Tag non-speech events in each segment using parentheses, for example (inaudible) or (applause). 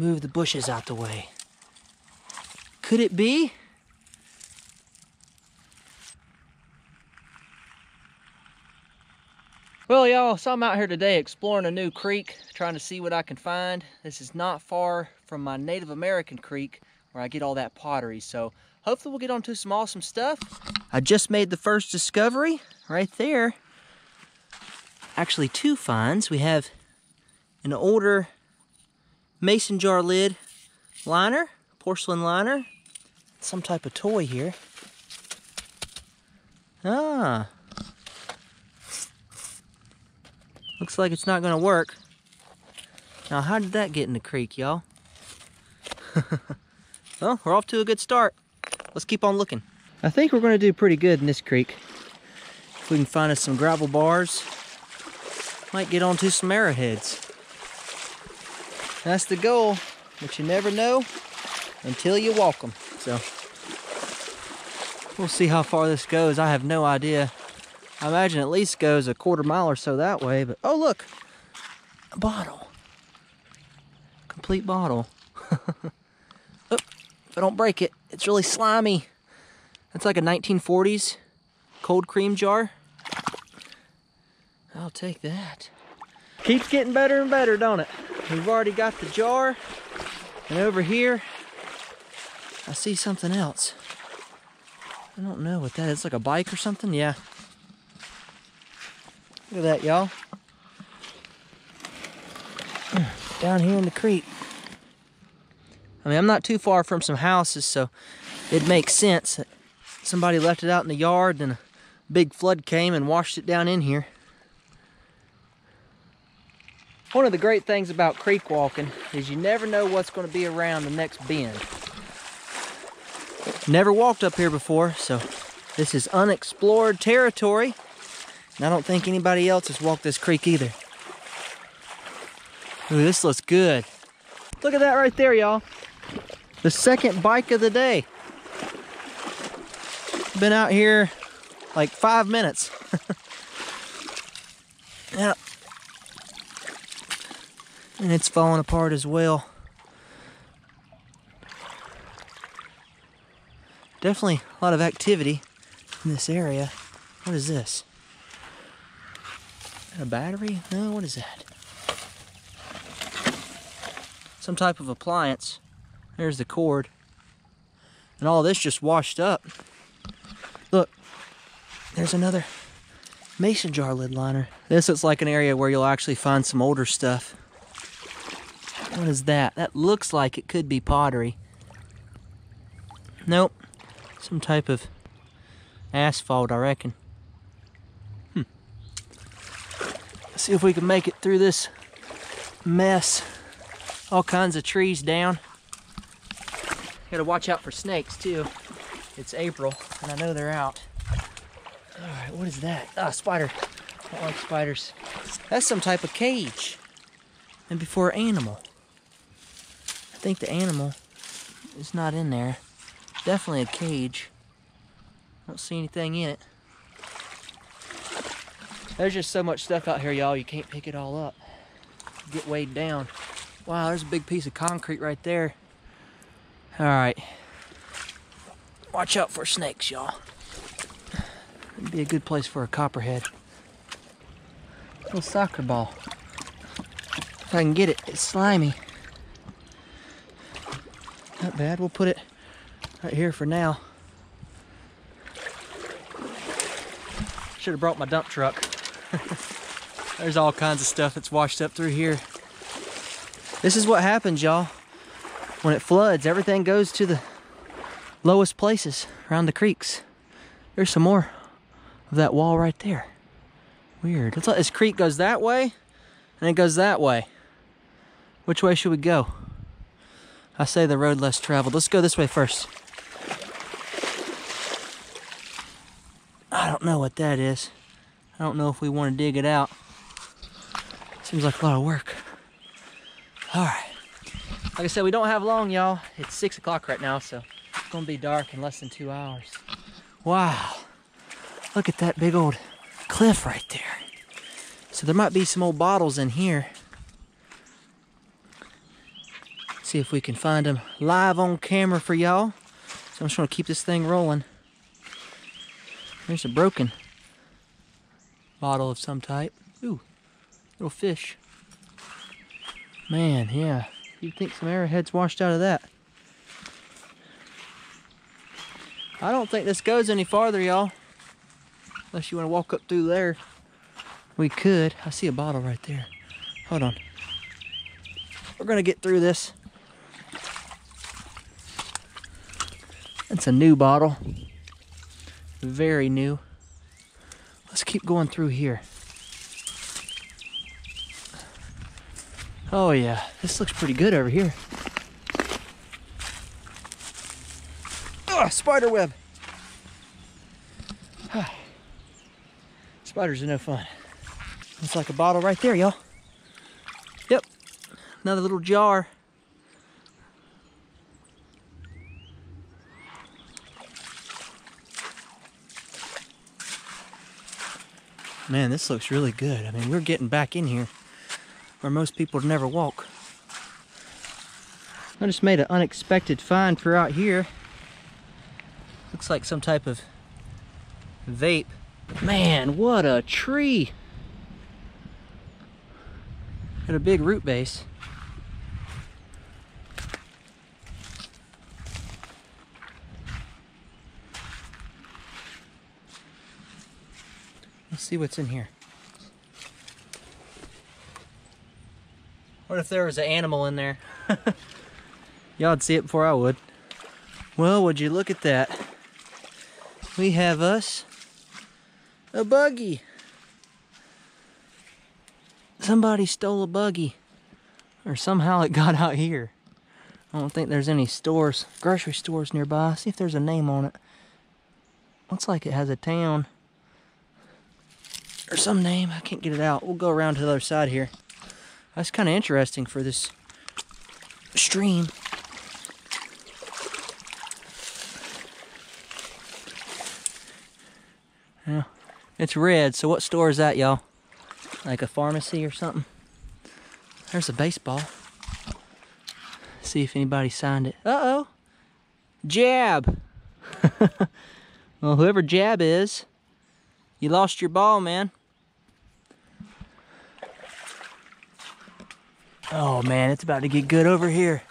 move the bushes out the way. Could it be? Well, y'all, so I'm out here today exploring a new creek, trying to see what I can find. This is not far from my Native American creek where I get all that pottery. So hopefully we'll get onto some awesome stuff. I just made the first discovery right there. Actually, two finds. We have an older mason jar lid liner, porcelain liner, some type of toy here. Ah, Looks like it's not gonna work. Now, how did that get in the creek, y'all? (laughs) well, we're off to a good start. Let's keep on looking. I think we're gonna do pretty good in this creek. If we can find us some gravel bars, might get onto some arrowheads. That's the goal, but you never know until you walk them. So, we'll see how far this goes. I have no idea. I imagine at least goes a quarter mile or so that way, but oh look, a bottle. Complete bottle. (laughs) oh, if I don't break it, it's really slimy. That's like a 1940s cold cream jar. I'll take that. Keeps getting better and better, don't it? We've already got the jar, and over here, I see something else. I don't know what that is, like a bike or something? Yeah, Look at that, y'all. Down here in the creek. I mean, I'm not too far from some houses, so it makes sense that somebody left it out in the yard and a big flood came and washed it down in here. One of the great things about creek walking is you never know what's going to be around the next bend. Never walked up here before, so this is unexplored territory. And I don't think anybody else has walked this creek either. Ooh, this looks good. Look at that right there, y'all. The second bike of the day. Been out here like five minutes. (laughs) yeah. And it's falling apart as well. Definitely a lot of activity in this area. What is this? A battery? No, what is that? Some type of appliance. There's the cord. And all this just washed up. Look, there's another mason jar lid liner. This looks like an area where you'll actually find some older stuff. What is that? That looks like it could be pottery. Nope. Some type of asphalt, I reckon. Hmm. Let's See if we can make it through this mess. All kinds of trees down. Gotta watch out for snakes too. It's April and I know they're out. All right, what is that? Ah, spider. I don't like spiders. That's some type of cage. And before animal. Think the animal is not in there. Definitely a cage. I Don't see anything in it. There's just so much stuff out here, y'all, you can't pick it all up. Get weighed down. Wow, there's a big piece of concrete right there. All right. Watch out for snakes, y'all. It'd be a good place for a copperhead. Little soccer ball. If I can get it, it's slimy. Not bad, we'll put it right here for now. Should have brought my dump truck. (laughs) There's all kinds of stuff that's washed up through here. This is what happens, y'all. When it floods, everything goes to the lowest places around the creeks. There's some more of that wall right there. Weird. It's like this creek goes that way and it goes that way. Which way should we go? I say the road less traveled. Let's go this way first. I don't know what that is. I don't know if we want to dig it out. Seems like a lot of work. All right. Like I said, we don't have long, y'all. It's six o'clock right now, so it's gonna be dark in less than two hours. Wow. Look at that big old cliff right there. So there might be some old bottles in here. See if we can find them live on camera for y'all. So I'm just gonna keep this thing rolling. There's a broken bottle of some type. Ooh, little fish. Man, yeah. You'd think some arrowheads washed out of that. I don't think this goes any farther, y'all. Unless you want to walk up through there. We could. I see a bottle right there. Hold on. We're going to get through this. It's a new bottle. Very new. Let's keep going through here. Oh yeah, this looks pretty good over here. Oh, spider web. Spiders are no fun. Looks like a bottle right there, y'all. Yep, another little jar. Man, this looks really good. I mean, we're getting back in here where most people never walk. I just made an unexpected find for out here. Looks like some type of vape. Man, what a tree! Got a big root base. See what's in here. What if there was an animal in there? (laughs) Y'all'd see it before I would. Well, would you look at that? We have us a buggy. Somebody stole a buggy. Or somehow it got out here. I don't think there's any stores, grocery stores nearby. See if there's a name on it. Looks like it has a town. Or some name. I can't get it out. We'll go around to the other side here. That's kind of interesting for this stream. Yeah, it's red, so what store is that, y'all? Like a pharmacy or something? There's a baseball. See if anybody signed it. Uh-oh. Jab. (laughs) well, whoever Jab is, you lost your ball, man. Oh man, it's about to get good over here.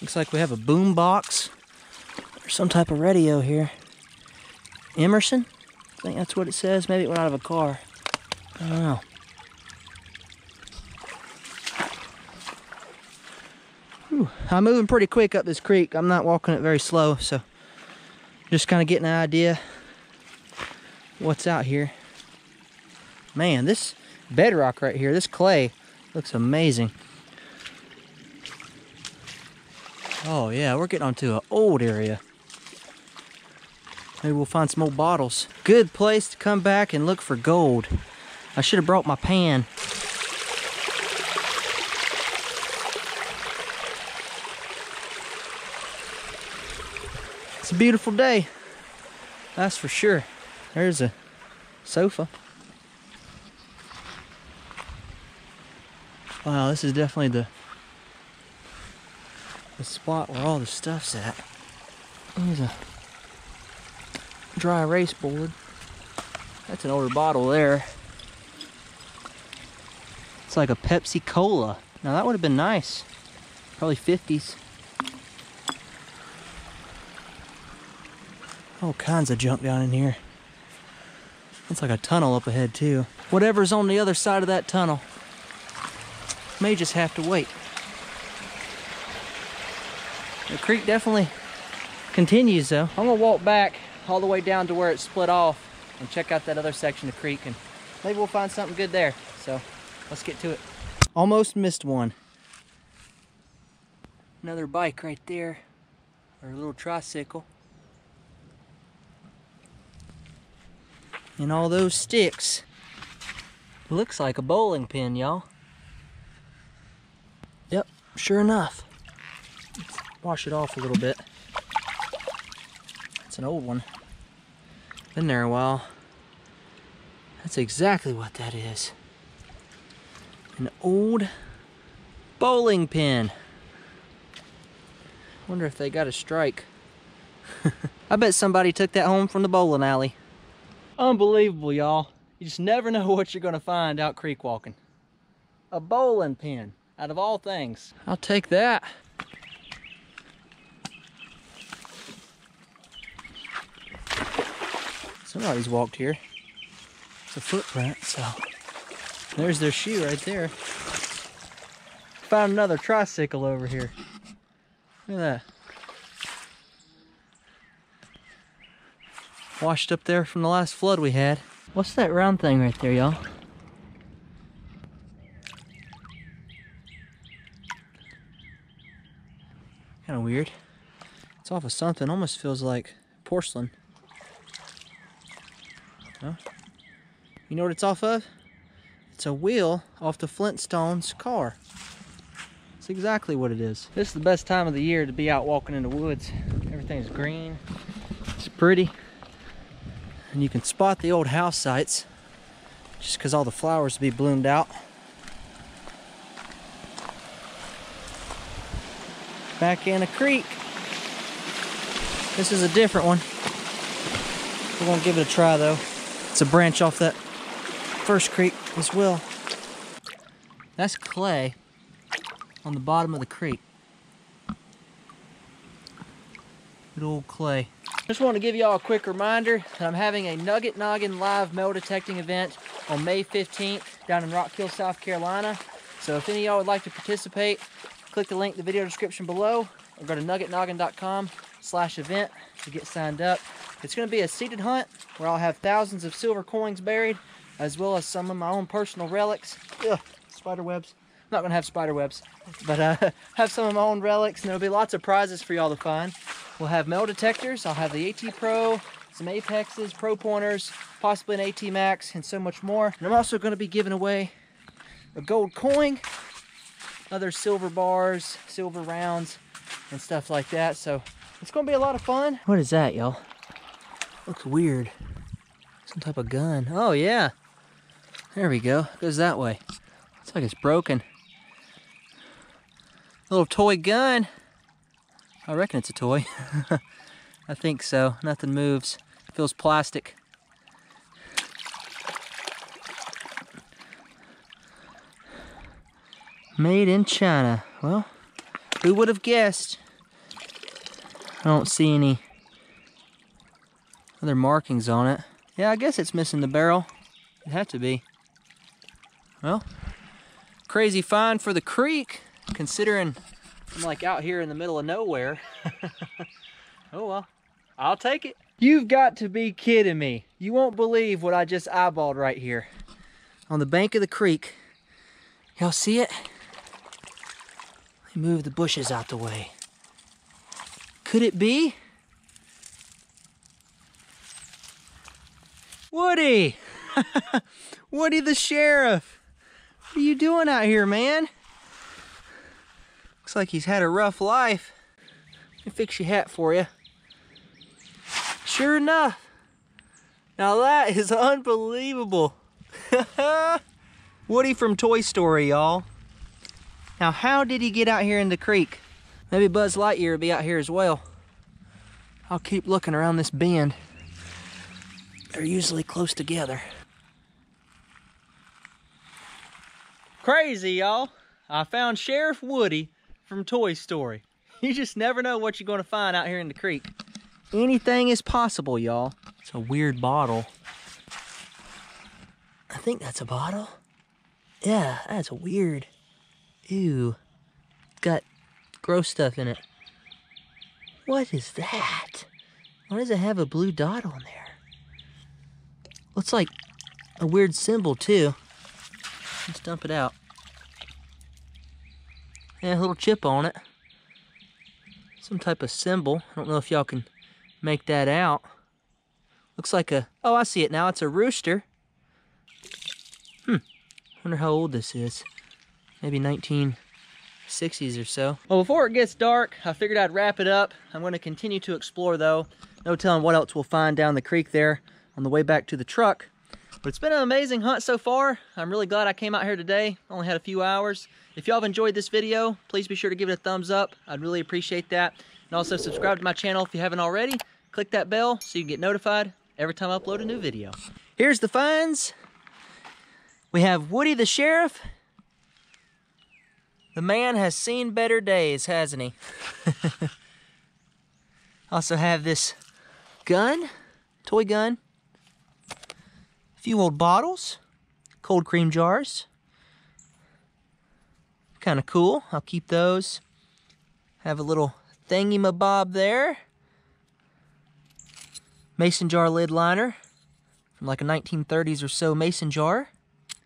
Looks like we have a boom box or some type of radio here. Emerson? I think that's what it says. Maybe it went out of a car. I don't know. Whew. I'm moving pretty quick up this creek. I'm not walking it very slow, so just kind of getting an idea what's out here. Man, this bedrock right here, this clay, looks amazing. Oh yeah, we're getting onto an old area. Maybe we'll find some old bottles. Good place to come back and look for gold. I should have brought my pan. It's a beautiful day. That's for sure. There's a sofa. Wow, this is definitely the the spot where all the stuff's at. There's a dry erase board. That's an older bottle there. It's like a Pepsi Cola. Now that would have been nice. Probably 50s. All kinds of junk down in here. It's like a tunnel up ahead too. Whatever's on the other side of that tunnel may just have to wait. The creek definitely continues though. I'm gonna walk back all the way down to where it split off and check out that other section of creek and maybe we'll find something good there. So let's get to it. Almost missed one. Another bike right there, or a little tricycle. And all those sticks. Looks like a bowling pin, y'all. Sure enough. Let's wash it off a little bit. It's an old one. Been there a while. That's exactly what that is. An old bowling pin. Wonder if they got a strike. (laughs) I bet somebody took that home from the bowling alley. Unbelievable, y'all. You just never know (laughs) what you're gonna find out creek walking. A bowling pin, out of all things. I'll take that. Somebody's walked here. It's a footprint, so there's their shoe right there. Found another tricycle over here. Look at that. Washed up there from the last flood we had. What's that round thing right there, y'all? Kind of weird. It's off of something. Almost feels like porcelain. Huh? You know what it's off of? It's a wheel off the Flintstones car. That's exactly what it is. This is the best time of the year to be out walking in the woods. Everything's green. It's pretty. And you can spot the old house sites just because all the flowers be bloomed out. Back in a creek. This is a different one. We're gonna give it a try though. It's a branch off that first creek as well. That's clay on the bottom of the creek. Good old clay. Just want to give y'all a quick reminder that I'm having a Nugget Noggin live metal detecting event on May 15th down in Rock Hill, South Carolina. So if any of y'all would like to participate, click the link in the video description below or go to nuggetnoggin.com slash event to get signed up. It's going to be a seeded hunt where I'll have thousands of silver coins buried as well as some of my own personal relics. Ugh, spider webs. I'm not going to have spider webs, but uh, (laughs) have some of my own relics and there'll be lots of prizes for y'all to find. We'll have metal detectors. I'll have the AT Pro, some Apexes, Pro Pointers, possibly an AT Max, and so much more. And I'm also going to be giving away a gold coin, other silver bars, silver rounds, and stuff like that. So it's going to be a lot of fun. What is that, y'all? Looks weird. Some type of gun. Oh, yeah. There we go. Goes that way. Looks like it's broken. Little toy gun. I reckon it's a toy. (laughs) I think so. Nothing moves. Feels plastic. Made in China. Well, who would have guessed? I don't see any other markings on it. Yeah, I guess it's missing the barrel. It had to be. Well, crazy find for the creek, considering I'm like out here in the middle of nowhere. (laughs) oh well, I'll take it. You've got to be kidding me. You won't believe what I just eyeballed right here. On the bank of the creek. Y'all see it? Move the bushes out the way. Could it be? Woody! (laughs) Woody the sheriff! What are you doing out here, man? Looks like he's had a rough life. Let me fix your hat for you. Sure enough. Now that is unbelievable. (laughs) Woody from Toy Story, y'all. Now how did he get out here in the creek? Maybe Buzz Lightyear will be out here as well. I'll keep looking around this bend. They're usually close together. Crazy, y'all. I found Sheriff Woody from Toy Story. (laughs) You just never know what you're going to find out here in the creek. Anything is possible, y'all. It's a weird bottle. I think that's a bottle. Yeah, that's weird. Ew. Got gross stuff in it. What is that? Why does it have a blue dot on there? Looks like a weird symbol, too. Let's dump it out. Yeah, a little chip on it some type of symbol. I don't know if y'all can make that out. Looks like a, oh, I see it now. It's a rooster. Hmm, wonder how old this is. Maybe 1960s or so. Well, before it gets dark, I figured I'd wrap it up. I'm going to continue to explore though. No telling what else we'll find down the creek there on the way back to the truck. But it's been an amazing hunt so far. I'm really glad I came out here today. Only had a few hours. If y'all have enjoyed this video, please be sure to give it a thumbs up. I'd really appreciate that. And also subscribe to my channel if you haven't already. Click that bell so you can get notified every time I upload a new video. Here's the finds. We have Woody the Sheriff. The man has seen better days, hasn't he? (laughs) also have this gun, toy gun. A few old bottles, cold cream jars. Kind of cool. I'll keep those. Have a little thingy-mabob there. Mason jar lid liner from like a 1930s or so mason jar.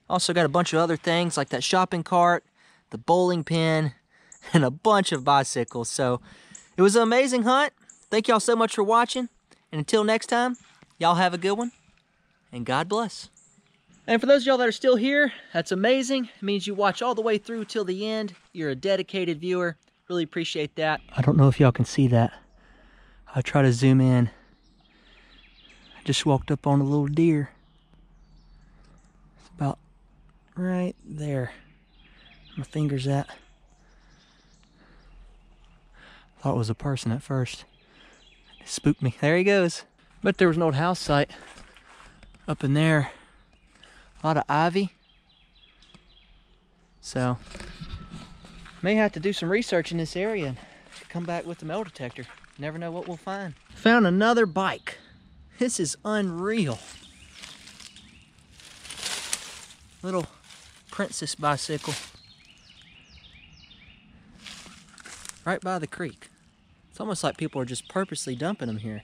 Also got a bunch of other things like that shopping cart, the bowling pin, (laughs) and a bunch of bicycles. So it was an amazing hunt. Thank y'all so much for watching. And until next time, y'all have a good one. And God bless. And for those of y'all that are still here, that's amazing. It means you watch all the way through till the end. You're a dedicated viewer. Really appreciate that. I don't know if y'all can see that. I'll try to zoom in. I just walked up on a little deer. It's about right there. My finger's at. Thought it was a person at first. It spooked me. There he goes. But there was an old house site up in there. A lot of ivy. So, may have to do some research in this area and come back with the metal detector. Never know what we'll find. Found another bike. This is unreal. Little princess bicycle. Right by the creek. It's almost like people are just purposely dumping them here.